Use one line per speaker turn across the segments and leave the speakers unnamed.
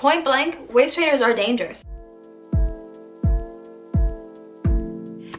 point blank, waist trainers are dangerous.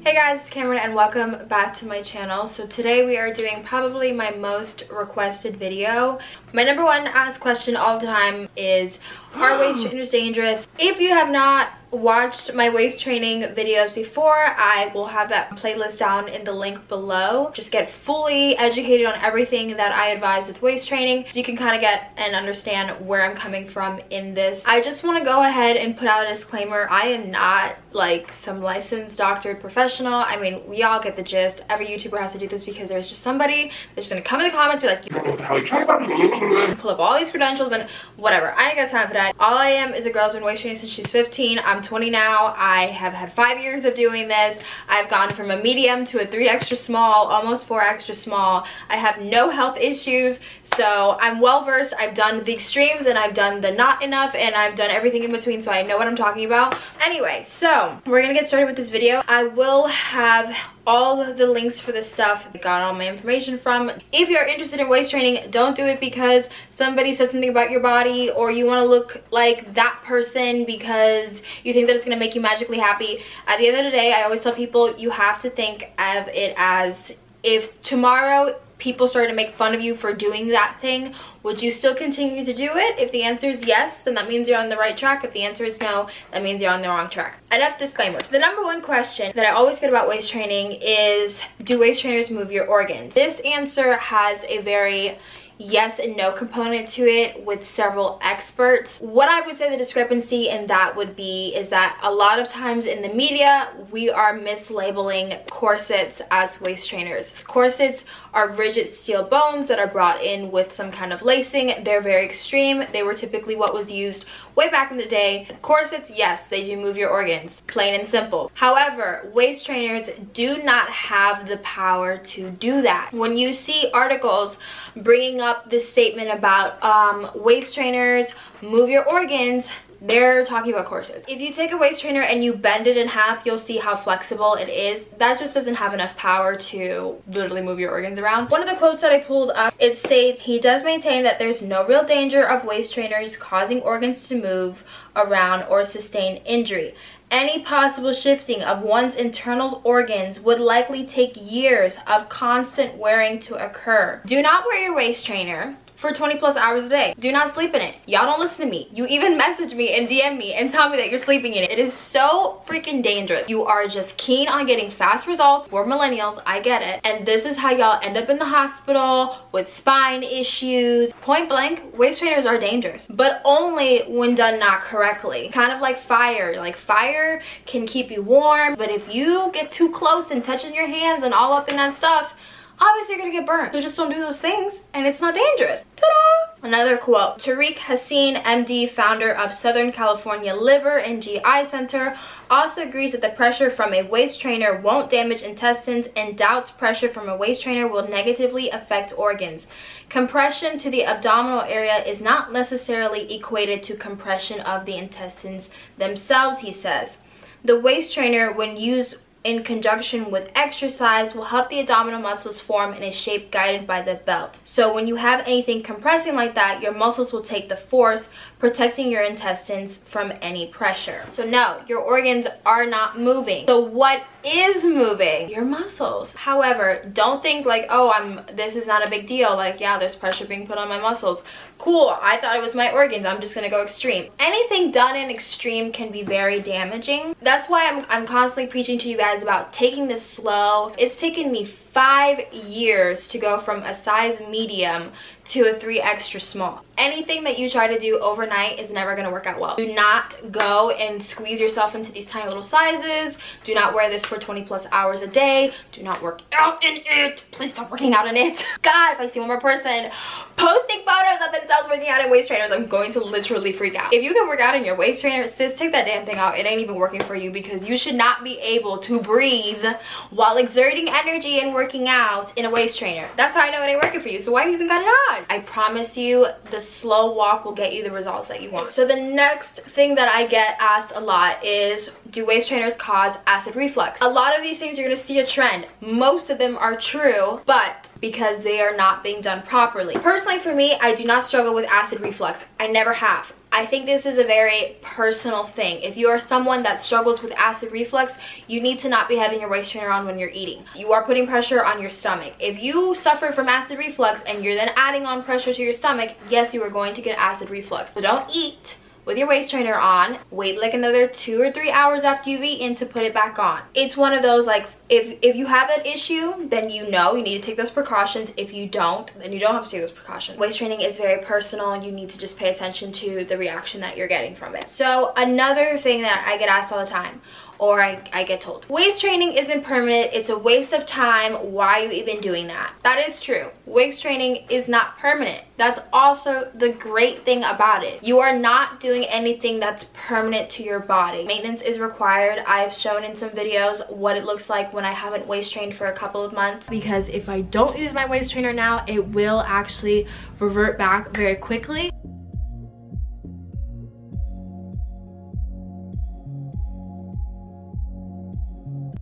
Hey guys, it's Kamrin and welcome back to my channel. So today we are doing probably my most requested video. My number one asked question all the time is, are waist trainers dangerous? If you have not watched my waist training videos before, I will have that playlist down in the link below. Just get fully educated on everything that I advise with waist training so you can kind of get and understand where I'm coming from in this. I just want to go ahead and put out a disclaimer. I am not like some licensed doctored professional. I mean, we all get the gist. Every YouTuber has to do this because there's just somebody that's just gonna come in the comments and be like, pull up all these credentials and whatever. I ain't got time for that. All I am is a girl who's been waist training since she's 15. I'm 20 now. I have had five years of doing this. I've gone from a medium to a three extra small, almost four extra small. I have no health issues, so I'm well versed. I've done the extremes and I've done the not enough and I've done everything in between, so I know what I'm talking about. Anyway, so we're gonna get started with this video. I will have all the links for this stuff I got all my information from. If you're interested in waist training, don't do it because somebody said something about your body or you want to look like that person because you think that it's going to make you magically happy. At the end of the day, I always tell people you have to think of it as if tomorrow people started to make fun of you for doing that thing, would you still continue to do it? If the answer is yes, then that means you're on the right track. If the answer is no, that means you're on the wrong track. Enough disclaimers. The number one question that I always get about waist training is, do waist trainers move your organs? This answer has a very yes and no component to it with several experts. What I would say the discrepancy in that would be is that a lot of times in the media, we are mislabeling corsets as waist trainers. Corsets are rigid steel bones that are brought in with some kind of lacing. They're very extreme. They were typically what was used way back in the day. Corsets, yes, they do move your organs, plain and simple. However, waist trainers do not have the power to do that. When you see articles bringing up this statement about um, waist trainers move your organs, they're talking about corsets. If you take a waist trainer and you bend it in half, you'll see how flexible it is. That just doesn't have enough power to literally move your organs around. One of the quotes that I pulled up, it states, he does maintain that there's no real danger of waist trainers causing organs to move around or sustain injury. Any possible shifting of one's internal organs would likely take years of constant wearing to occur. Do not wear your waist trainer for 20 plus hours a day. Do not sleep in it. Y'all don't listen to me. You even message me and DM me and tell me that you're sleeping in it. It is so freaking dangerous. You are just keen on getting fast results. We're millennials, I get it. And this is how y'all end up in the hospital with spine issues. Point blank, waist trainers are dangerous, but only when done not correctly. Kind of like fire. Like fire can keep you warm, but if you get too close and touching your hands and all up in that stuff, obviously you're gonna get burnt. So just don't do those things and it's not dangerous. Ta-da! Another quote, Tariq Hassin, MD, founder of Southern California Liver and GI Center, also agrees that the pressure from a waist trainer won't damage intestines and doubts pressure from a waist trainer will negatively affect organs. Compression to the abdominal area is not necessarily equated to compression of the intestines themselves, he says. The waist trainer, when used in conjunction with exercise will help the abdominal muscles form in a shape guided by the belt. So when you have anything compressing like that, your muscles will take the force, protecting your intestines from any pressure. So no, your organs are not moving. So what is moving? Your muscles. However, don't think like, oh, I'm this is not a big deal. Like, yeah, there's pressure being put on my muscles. Cool, I thought it was my organs. I'm just gonna go extreme. Anything done in extreme can be very damaging. That's why I'm, I'm constantly preaching to you guys about taking this slow. It's taken me five years to go from a size medium to a three extra small. Anything that you try to do overnight is never gonna work out well. Do not go and squeeze yourself into these tiny little sizes. Do not wear this for 20 plus hours a day. Do not work out in it. Please stop working out in it. God, if I see one more person posting photos of themselves working out in waist trainers, I'm going to literally freak out. If you can work out in your waist trainer, sis, take that damn thing out. It ain't even working for you because you should not be able to breathe while exerting energy and working out in a waist trainer. That's how I know it ain't working for you. So why you even got it on? I promise you the slow walk will get you the results that you want. So the next thing that I get asked a lot is do waist trainers cause acid reflux? A lot of these things you're gonna see a trend. Most of them are true, but because they are not being done properly. Personally for me, I do not struggle with acid reflux. I never have. I think this is a very personal thing. If you are someone that struggles with acid reflux, you need to not be having your waist trainer on when you're eating. You are putting pressure on your stomach. If you suffer from acid reflux and you're then adding on pressure to your stomach, yes, you are going to get acid reflux. So don't eat with your waist trainer on, wait like another two or three hours after you've eaten to put it back on. It's one of those like, if, if you have that issue, then you know you need to take those precautions. If you don't, then you don't have to take those precautions. Waist training is very personal you need to just pay attention to the reaction that you're getting from it. So another thing that I get asked all the time, or I, I get told. Waist training isn't permanent. It's a waste of time. Why are you even doing that? That is true. Waist training is not permanent. That's also the great thing about it. You are not doing anything that's permanent to your body. Maintenance is required. I've shown in some videos what it looks like when I haven't waist trained for a couple of months because if I don't use my waist trainer now, it will actually revert back very quickly.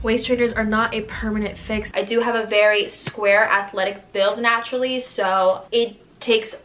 Waist trainers are not a permanent fix. I do have a very square athletic build naturally, so it takes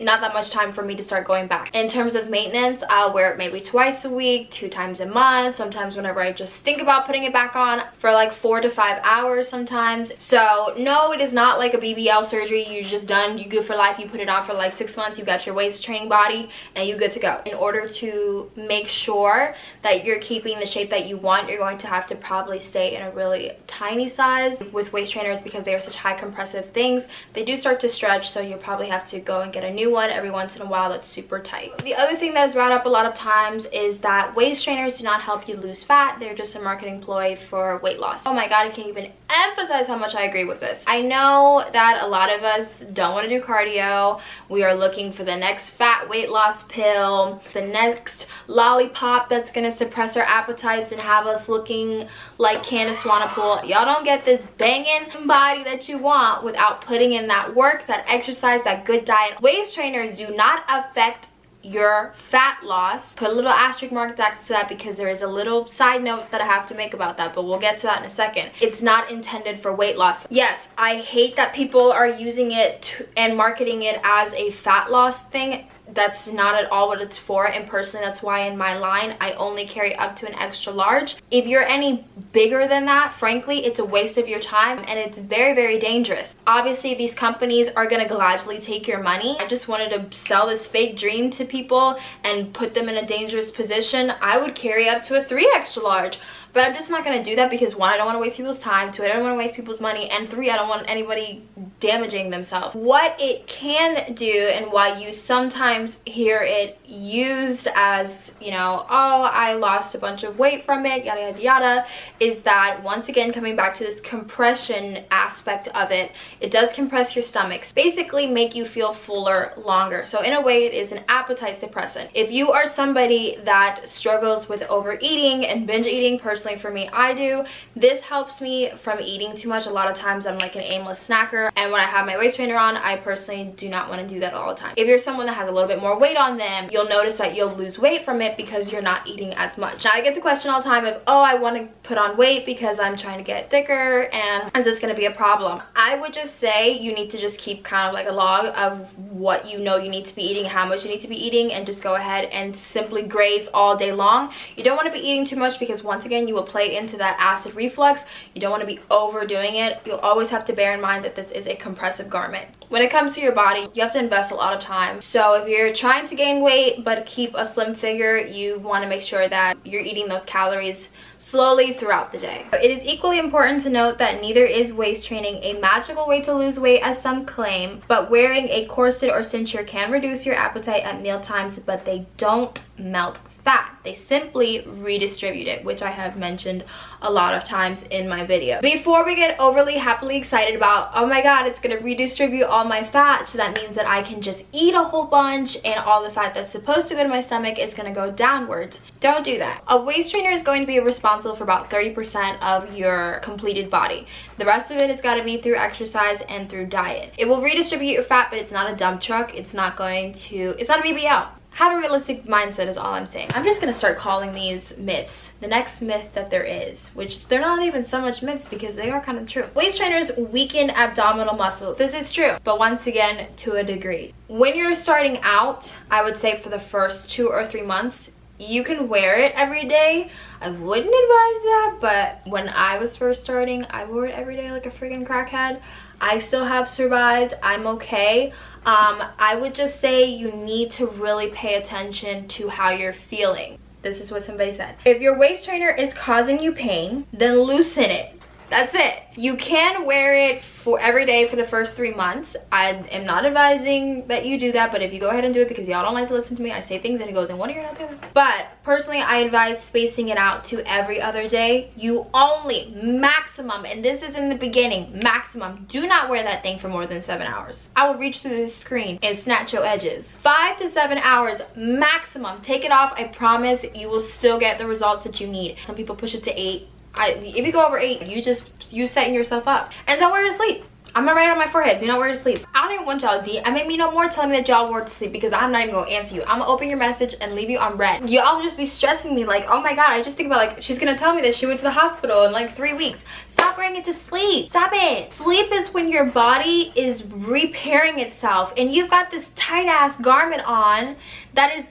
not that much time for me to start going back. In terms of maintenance, I'll wear it maybe twice a week, two times a month, sometimes whenever I just think about putting it back on for like four to five hours sometimes. So no, it is not like a BBL surgery. You're just done, you good for life. You put it on for like six months, you got your waist training body and you good to go. In order to make sure that you're keeping the shape that you want, you're going to have to probably stay in a really tiny size with waist trainers because they are such high compressive things. They do start to stretch, so you'll probably have to go and get a new one every once in a while that's super tight. The other thing that is brought up a lot of times is that waist trainers do not help you lose fat. They're just a marketing ploy for weight loss. Oh my god, I can't even emphasize how much I agree with this. I know that a lot of us don't want to do cardio. We are looking for the next fat weight loss pill, the next lollipop that's going to suppress our appetites and have us looking like Candice Swanepoel. Y'all don't get this banging body that you want without putting in that work, that exercise, that good diet. Waist trainers do not affect your fat loss. Put a little asterisk mark next to that because there is a little side note that I have to make about that, but we'll get to that in a second. It's not intended for weight loss. Yes, I hate that people are using it to, and marketing it as a fat loss thing that's not at all what it's for and personally that's why in my line I only carry up to an extra large. If you're any bigger than that, frankly, it's a waste of your time and it's very, very dangerous. Obviously, these companies are gonna gladly take your money. I just wanted to sell this fake dream to people and put them in a dangerous position. I would carry up to a three extra large. But I'm just not going to do that because one, I don't want to waste people's time. Two, I don't want to waste people's money. And three, I don't want anybody damaging themselves. What it can do and why you sometimes hear it used as, you know, oh, I lost a bunch of weight from it, yada, yada, yada, is that once again, coming back to this compression aspect of it, it does compress your stomach. Basically make you feel fuller longer. So in a way, it is an appetite suppressant. If you are somebody that struggles with overeating and binge eating, personally, personally for me I do. This helps me from eating too much. A lot of times I'm like an aimless snacker and when I have my waist trainer on I personally do not want to do that all the time. If you're someone that has a little bit more weight on them you'll notice that you'll lose weight from it because you're not eating as much. Now I get the question all the time of oh I want to put on weight because I'm trying to get thicker and is this going to be a problem? I would just say you need to just keep kind of like a log of what you know you need to be eating, how much you need to be eating and just go ahead and simply graze all day long. You don't want to be eating too much because once again you you will play into that acid reflux. You don't want to be overdoing it. You'll always have to bear in mind that this is a compressive garment. When it comes to your body, you have to invest a lot of time. So if you're trying to gain weight but keep a slim figure, you want to make sure that you're eating those calories slowly throughout the day. It is equally important to note that neither is waist training a magical way to lose weight as some claim, but wearing a corset or cincher can reduce your appetite at meal times, but they don't melt fat. They simply redistribute it, which I have mentioned a lot of times in my video. Before we get overly happily excited about, oh my god, it's gonna redistribute all my fat, so that means that I can just eat a whole bunch and all the fat that's supposed to go to my stomach is gonna go downwards. Don't do that. A waist trainer is going to be responsible for about 30% of your completed body. The rest of it has got to be through exercise and through diet. It will redistribute your fat, but it's not a dump truck. It's not going to, it's not a BBL have a realistic mindset is all I'm saying. I'm just gonna start calling these myths. The next myth that there is, which they're not even so much myths because they are kind of true. Waist trainers weaken abdominal muscles. This is true, but once again, to a degree. When you're starting out, I would say for the first two or three months, you can wear it every day i wouldn't advise that but when i was first starting i wore it every day like a freaking crackhead i still have survived i'm okay. Um, i would just say you need to really pay attention to how you're feeling. This is what somebody said. If your waist trainer is causing you pain then loosen it that's it. You can wear it for every day for the first three months. I am not advising that you do that, but if you go ahead and do it because y'all don't like to listen to me, I say things and it goes in one ear, not the other. But personally, I advise spacing it out to every other day. You only maximum, and this is in the beginning, maximum, do not wear that thing for more than seven hours. I will reach through the screen and snatch your edges. Five to seven hours maximum. Take it off. I promise you will still get the results that you need. Some people push it to eight I, if you go over eight, you just, you setting yourself up. And don't wear to sleep. I'm gonna write it on my forehead, do not wear to sleep. I don't even want y'all D. I make me no more telling me that y'all wore to sleep because I'm not even gonna answer you. I'm gonna open your message and leave you on read. Y'all just be stressing me like, oh my god, I just think about like, she's gonna tell me that she went to the hospital in like three weeks. Stop wearing it to sleep. Stop it. Sleep is when your body is repairing itself and you've got this tight ass garment on that is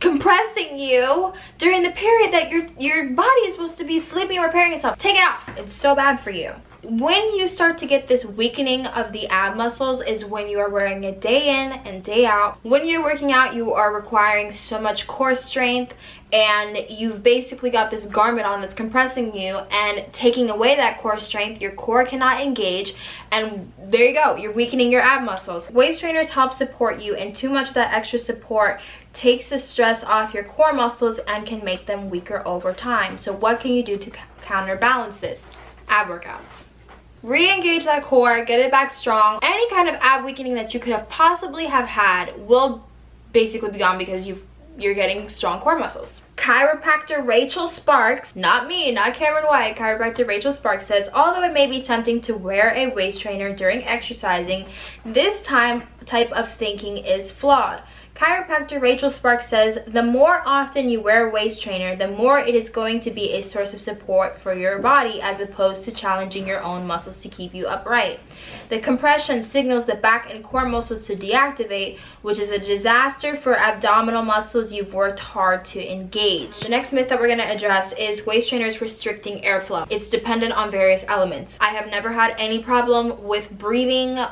compressing you during the period that your your body is supposed to be sleeping repairing itself. Take it off. It's so bad for you. When you start to get this weakening of the ab muscles is when you are wearing it day in and day out. When you're working out, you are requiring so much core strength and you've basically got this garment on that's compressing you and taking away that core strength your core cannot engage and there you go you're weakening your ab muscles waist trainers help support you and too much of that extra support takes the stress off your core muscles and can make them weaker over time so what can you do to counterbalance this ab workouts re-engage that core get it back strong any kind of ab weakening that you could have possibly have had will basically be gone because you've you're getting strong core muscles. Chiropractor Rachel Sparks, not me, not Kamrin White, chiropractor Rachel Sparks says, although it may be tempting to wear a waist trainer during exercising, this time type of thinking is flawed. Chiropractor Rachel Sparks says, the more often you wear a waist trainer, the more it is going to be a source of support for your body as opposed to challenging your own muscles to keep you upright. The compression signals the back and core muscles to deactivate, which is a disaster for abdominal muscles you've worked hard to engage. The next myth that we're going to address is waist trainers restricting airflow. It's dependent on various elements. I have never had any problem with breathing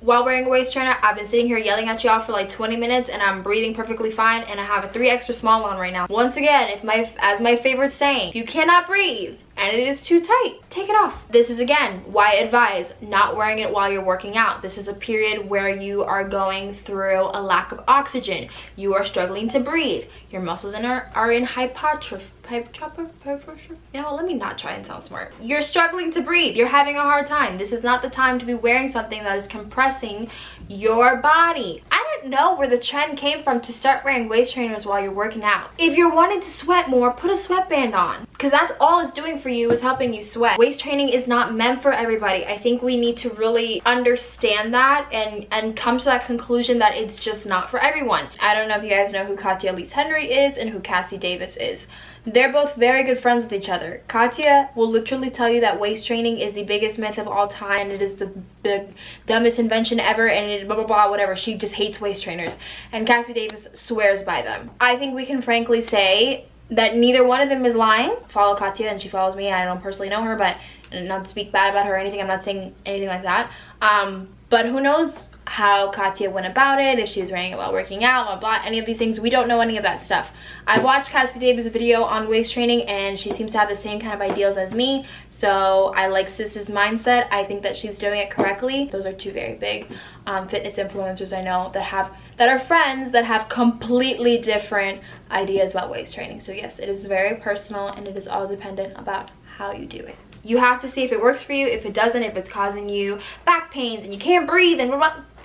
while wearing a waist trainer i've been sitting here yelling at y'all for like 20 minutes and i'm breathing perfectly fine and i have a three extra small on right now. Once again if my as my favorite saying you cannot breathe and it is too tight, take it off. This is again why I advise not wearing it while you're working out. This is a period where you are going through a lack of oxygen. You are struggling to breathe. Your muscles are, are in hypertrophy. Hypertrophy? Know, let me not try and sound smart. You're struggling to breathe. You're having a hard time. This is not the time to be wearing something that is compressing your body. I don't know where the trend came from to start wearing waist trainers while you're working out. If you're wanting to sweat more, put a sweatband on because that's all it's doing for you is helping you sweat. Waist training is not meant for everybody. I think we need to really understand that and, and come to that conclusion that it's just not for everyone. I don't know if you guys know who Katya Elise Henry is and who Cassie Davis is. They're both very good friends with each other. Katya will literally tell you that waist training is the biggest myth of all time. It is the, the dumbest invention ever and it blah blah blah whatever. She just hates waist trainers. And Cassie Davis swears by them. I think we can frankly say that neither one of them is lying. Follow Katya and she follows me. I don't personally know her, but not to speak bad about her or anything. I'm not saying anything like that. Um, but who knows how Katya went about it, if she was wearing it while working out, blah, blah, any of these things. We don't know any of that stuff. I've watched Cassie Davis' video on waist training and she seems to have the same kind of ideals as me. So I like Sis's mindset. I think that she's doing it correctly. Those are two very big um, fitness influencers I know that have that are friends that have completely different ideas about waist training. So yes, it is very personal and it is all dependent about how you do it. You have to see if it works for you. If it doesn't, if it's causing you back pains and you can't breathe and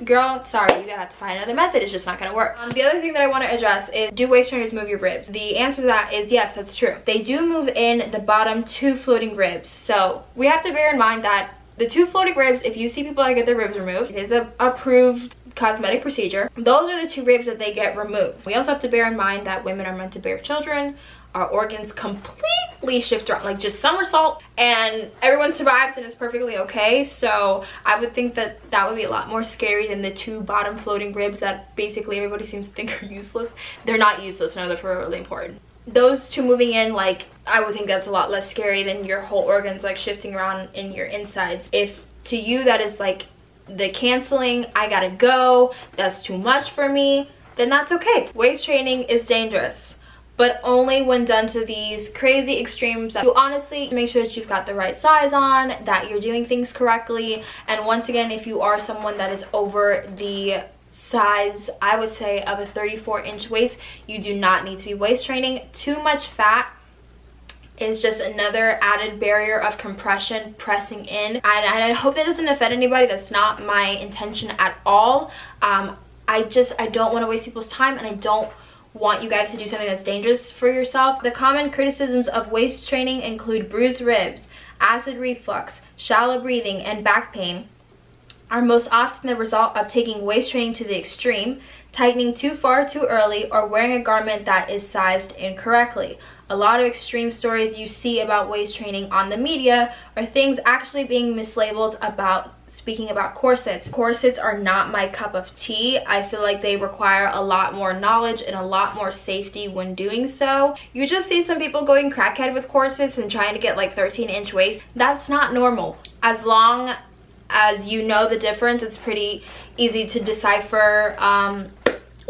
girl, sorry, you're gonna have to find another method. It's just not gonna work. Um, the other thing that I wanna address is do waist trainers move your ribs? The answer to that is yes, that's true. They do move in the bottom two floating ribs. So we have to bear in mind that the two floating ribs, if you see people that get their ribs removed, it is a approved cosmetic procedure. Those are the two ribs that they get removed. We also have to bear in mind that women are meant to bear children. Our organs completely shift around, like just somersault, and everyone survives and it's perfectly okay. So I would think that that would be a lot more scary than the two bottom floating ribs that basically everybody seems to think are useless. They're not useless, no, they're really important. Those two moving in, like, I would think that's a lot less scary than your whole organs like shifting around in your insides. If to you that is like the canceling, I gotta go, that's too much for me, then that's okay. Waist training is dangerous but only when done to these crazy extremes that you honestly make sure that you've got the right size on, that you're doing things correctly. And once again, if you are someone that is over the size, I would say, of a 34 inch waist, you do not need to be waist training. Too much fat is just another added barrier of compression pressing in and, I hope that doesn't offend anybody that's not my intention at all um, I just I don't want to waste people's time and I don't want you guys to do something that's dangerous for yourself. The common criticisms of waist training include bruised ribs, acid reflux, shallow breathing, and back pain are most often the result of taking waist training to the extreme, tightening too far too early, or wearing a garment that is sized incorrectly. A lot of extreme stories you see about waist training on the media are things actually being mislabeled about speaking about corsets. Corsets are not my cup of tea. I feel like they require a lot more knowledge and a lot more safety when doing so. You just see some people going crackhead with corsets and trying to get like 13 inch waist. That's not normal. As long as you know the difference, it's pretty easy to decipher um,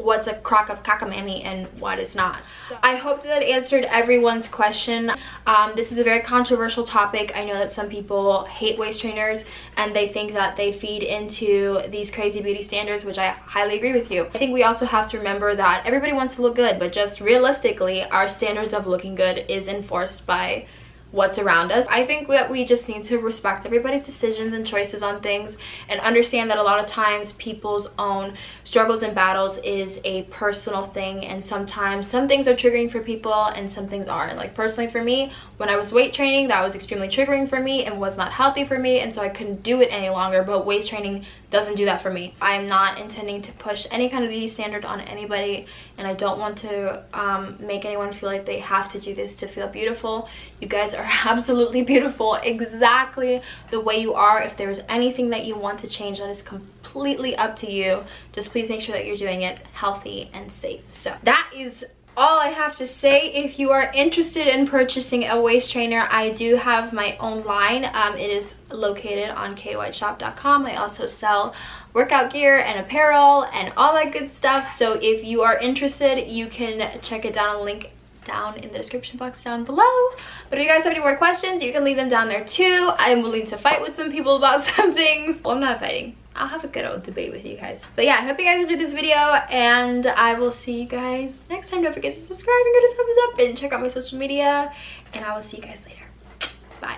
what's a crock of cockamamie and what is not. So I hope that answered everyone's question. Um, this is a very controversial topic. I know that some people hate waist trainers and they think that they feed into these crazy beauty standards, which I highly agree with you. I think we also have to remember that everybody wants to look good, but just realistically, our standards of looking good is enforced by what's around us. I think that we just need to respect everybody's decisions and choices on things and understand that a lot of times people's own struggles and battles is a personal thing and sometimes some things are triggering for people and some things aren't. Like personally for me, when I was weight training, that was extremely triggering for me and was not healthy for me and so I couldn't do it any longer, but waist training doesn't do that for me. I am not intending to push any kind of beauty standard on anybody and I don't want to um, make anyone feel like they have to do this to feel beautiful. You guys are absolutely beautiful exactly the way you are. If there's anything that you want to change, that is completely up to you. Just please make sure that you're doing it healthy and safe. So that is all I have to say. If you are interested in purchasing a waist trainer, I do have my own line. Um, it is located on kwhiteshop.com. I also sell workout gear and apparel and all that good stuff. So if you are interested, you can check it down a link down in the description box down below. But if you guys have any more questions, you can leave them down there too. I'm willing to fight with some people about some things. Well, I'm not fighting. I'll have a good old debate with you guys. But yeah, I hope you guys enjoyed this video and I will see you guys next time. Don't forget to subscribe and give it a thumbs up and check out my social media and I will see you guys later.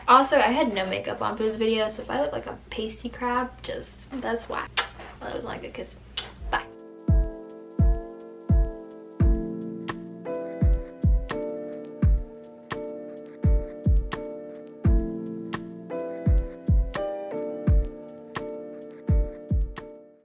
Also, I had no makeup on for this video, so if I look like a pasty crab, just, that's why. Well, that was not a good kiss.